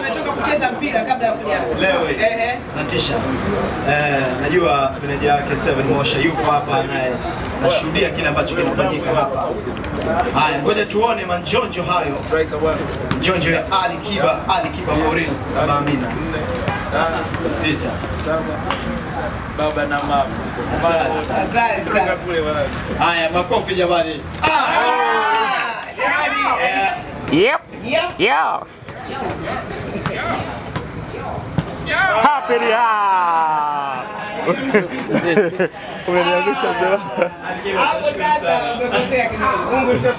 ametoka kucheza mpira kabla ya kuja. Leo eh, natisha. Eh, najua meneja wake Seven Mosha yupo hapa naye nashuhudia kile ambacho kinafanyika hapa. Haya, ngoja tuone manjonjo hayo, njonjo ya Ali Kiba, Ali Kiba Forin, Baba Amina. Sita. baba na mama. Haya, makofi jamani. Ah! Ah, eh. Yep. Yep. Yeah. Kupelia. Umeniangusha ah. mzee. Mungu Mungu Mungu